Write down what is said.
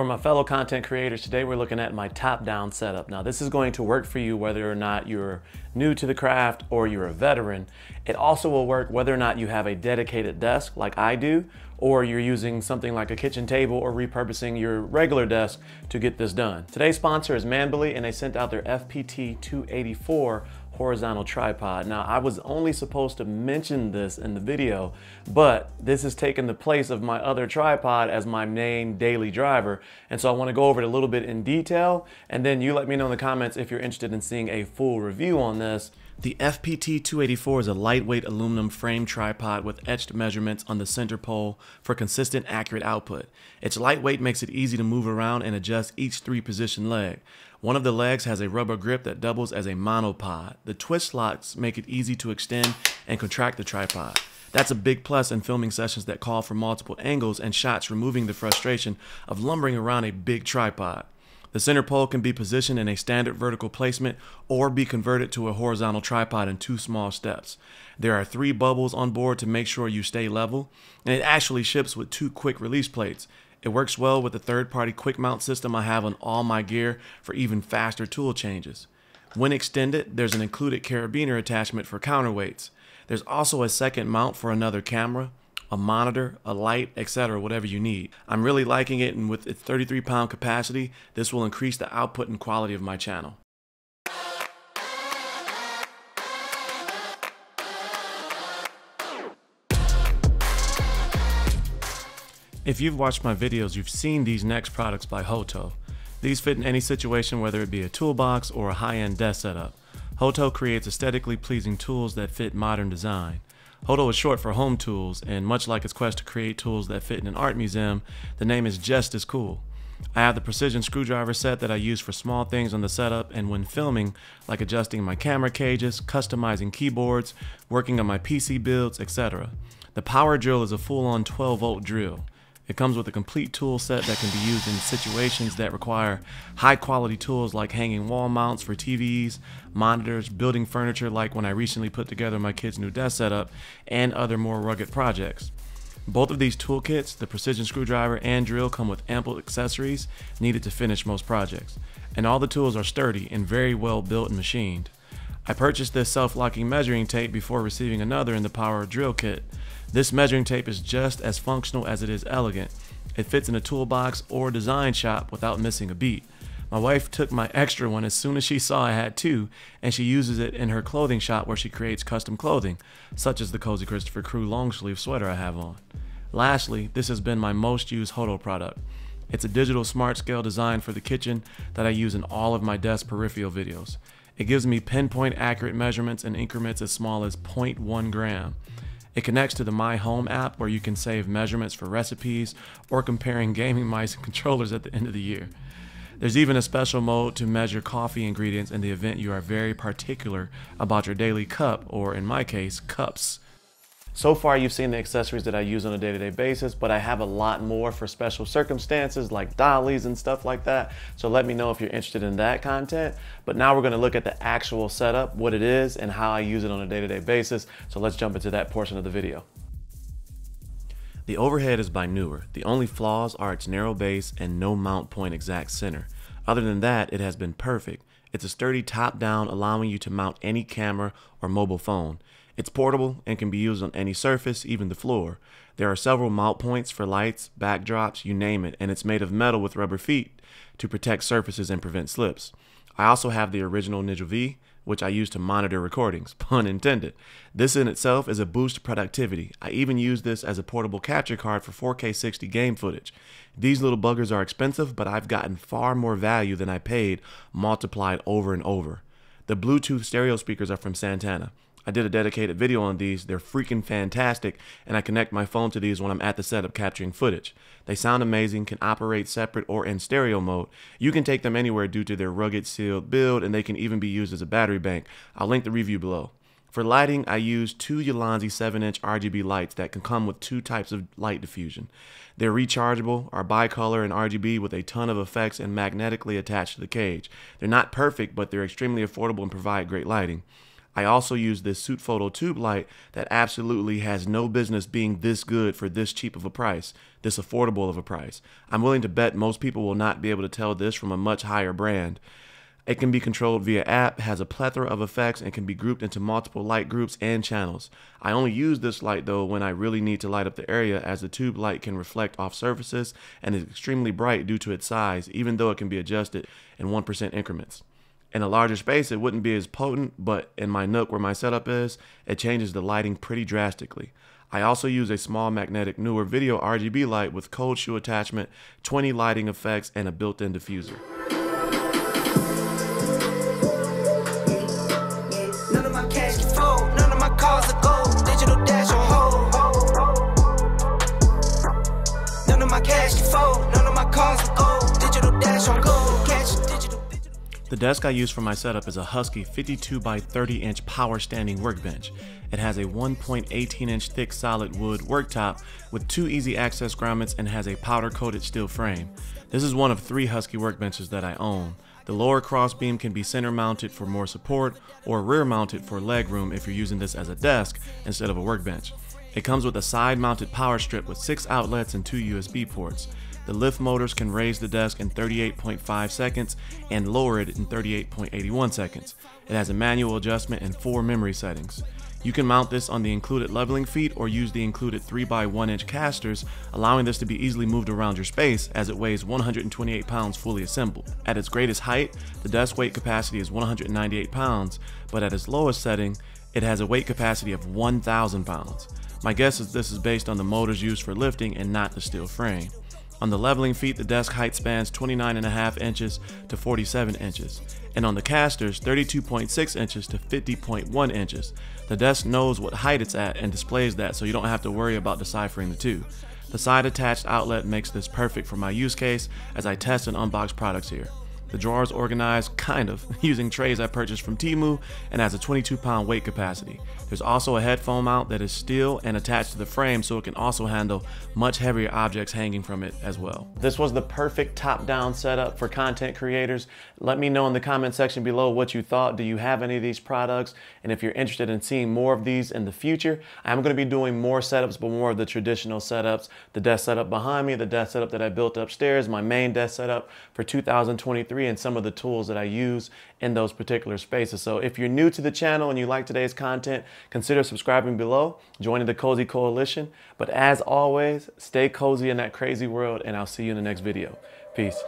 For my fellow content creators, today we're looking at my top-down setup. Now this is going to work for you whether or not you're new to the craft or you're a veteran. It also will work whether or not you have a dedicated desk like I do, or you're using something like a kitchen table or repurposing your regular desk to get this done. Today's sponsor is Manbily and they sent out their FPT 284 horizontal tripod. Now I was only supposed to mention this in the video, but this has taken the place of my other tripod as my main daily driver. And so I wanna go over it a little bit in detail, and then you let me know in the comments if you're interested in seeing a full review on this. The FPT 284 is a lightweight aluminum frame tripod with etched measurements on the center pole for consistent, accurate output. Its lightweight makes it easy to move around and adjust each three position leg. One of the legs has a rubber grip that doubles as a monopod. The twist locks make it easy to extend and contract the tripod. That's a big plus in filming sessions that call for multiple angles and shots, removing the frustration of lumbering around a big tripod. The center pole can be positioned in a standard vertical placement or be converted to a horizontal tripod in two small steps. There are three bubbles on board to make sure you stay level, and it actually ships with two quick release plates. It works well with the third-party quick mount system I have on all my gear for even faster tool changes. When extended, there's an included carabiner attachment for counterweights. There's also a second mount for another camera, a monitor, a light, etc., whatever you need. I'm really liking it and with its 33 pound capacity, this will increase the output and quality of my channel. If you've watched my videos, you've seen these next products by Hoto. These fit in any situation whether it be a toolbox or a high-end desk setup. Hoto creates aesthetically pleasing tools that fit modern design. Hoto is short for home tools, and much like its quest to create tools that fit in an art museum, the name is just as cool. I have the precision screwdriver set that I use for small things on the setup and when filming, like adjusting my camera cages, customizing keyboards, working on my PC builds, etc. The power drill is a full-on 12 volt drill. It comes with a complete tool set that can be used in situations that require high quality tools like hanging wall mounts for TVs, monitors, building furniture like when I recently put together my kid's new desk setup, and other more rugged projects. Both of these toolkits, the precision screwdriver and drill, come with ample accessories needed to finish most projects. And all the tools are sturdy and very well built and machined. I purchased this self-locking measuring tape before receiving another in the power drill kit. This measuring tape is just as functional as it is elegant. It fits in a toolbox or design shop without missing a beat. My wife took my extra one as soon as she saw I had two, and she uses it in her clothing shop where she creates custom clothing, such as the Cozy Christopher Crew long sleeve sweater I have on. Lastly, this has been my most used Hoto product. It's a digital smart scale design for the kitchen that I use in all of my desk peripheral videos. It gives me pinpoint accurate measurements in increments as small as 0.1 gram. It connects to the Mi Home app where you can save measurements for recipes or comparing gaming mice and controllers at the end of the year. There's even a special mode to measure coffee ingredients in the event you are very particular about your daily cup, or in my case, cups. So far you've seen the accessories that I use on a day-to-day -day basis, but I have a lot more for special circumstances like dollies and stuff like that. So let me know if you're interested in that content. But now we're gonna look at the actual setup, what it is, and how I use it on a day-to-day -day basis. So let's jump into that portion of the video. The overhead is by Neewer. The only flaws are its narrow base and no mount point exact center. Other than that, it has been perfect. It's a sturdy top down allowing you to mount any camera or mobile phone. It's portable and can be used on any surface, even the floor. There are several mount points for lights, backdrops, you name it, and it's made of metal with rubber feet to protect surfaces and prevent slips. I also have the original Ninja V, which I use to monitor recordings, pun intended. This in itself is a boost to productivity. I even use this as a portable capture card for 4K 60 game footage. These little buggers are expensive, but I've gotten far more value than I paid multiplied over and over. The Bluetooth stereo speakers are from Santana. I did a dedicated video on these. They're freaking fantastic, and I connect my phone to these when I'm at the setup capturing footage. They sound amazing, can operate separate or in stereo mode. You can take them anywhere due to their rugged sealed build, and they can even be used as a battery bank. I'll link the review below. For lighting, I use two Ulanzi 7-inch RGB lights that can come with two types of light diffusion. They're rechargeable, are bicolor and RGB with a ton of effects and magnetically attached to the cage. They're not perfect, but they're extremely affordable and provide great lighting. I also use this Sutefoto tube light that absolutely has no business being this good for this cheap of a price, this affordable of a price. I'm willing to bet most people will not be able to tell this from a much higher brand. It can be controlled via app, has a plethora of effects, and can be grouped into multiple light groups and channels. I only use this light though when I really need to light up the area as the tube light can reflect off surfaces and is extremely bright due to its size, even though it can be adjusted in 1% increments. In a larger space, it wouldn't be as potent, but in my nook where my setup is, it changes the lighting pretty drastically. I also use a small magnetic Neewer video RGB light with cold shoe attachment, 20 lighting effects, and a built-in diffuser. The desk I use for my setup is a Husky 52 by 30 inch power standing workbench. It has a 1.18 inch thick solid wood worktop with two easy access grommets and has a powder coated steel frame. This is one of three Husky workbenches that I own. The lower crossbeam can be center mounted for more support or rear mounted for leg room if you're using this as a desk instead of a workbench. It comes with a side mounted power strip with six outlets and two USB ports. The lift motors can raise the desk in 38.5 seconds and lower it in 38.81 seconds. It has a manual adjustment and four memory settings. You can mount this on the included leveling feet or use the included 3x1 inch casters, allowing this to be easily moved around your space as it weighs 128 pounds fully assembled. At its greatest height, the desk weight capacity is 198 pounds, but at its lowest setting, it has a weight capacity of 1,000 pounds. My guess is this is based on the motors used for lifting and not the steel frame. On the leveling feet, the desk height spans 29.5 inches to 47 inches, and on the casters, 32.6 inches to 50.1 inches. The desk knows what height it's at and displays that so you don't have to worry about deciphering the two. The side attached outlet makes this perfect for my use case as I test and unbox products here. The drawer is organized, kind of, using trays I purchased from Temu and has a 22 pound weight capacity. There's also a headphone mount that is steel and attached to the frame so it can also handle much heavier objects hanging from it as well. This was the perfect top-down setup for content creators. Let me know in the comment section below what you thought. Do you have any of these products? And if you're interested in seeing more of these in the future, I'm gonna be doing more setups, but more of the traditional setups. The desk setup behind me, the desk setup that I built upstairs, my main desk setup for 2023, and some of the tools that I use in those particular spaces. So if you're new to the channel and you like today's content, consider subscribing below, joining the Cozy Coalition. But as always, stay cozy in that crazy world and I'll see you in the next video. Peace.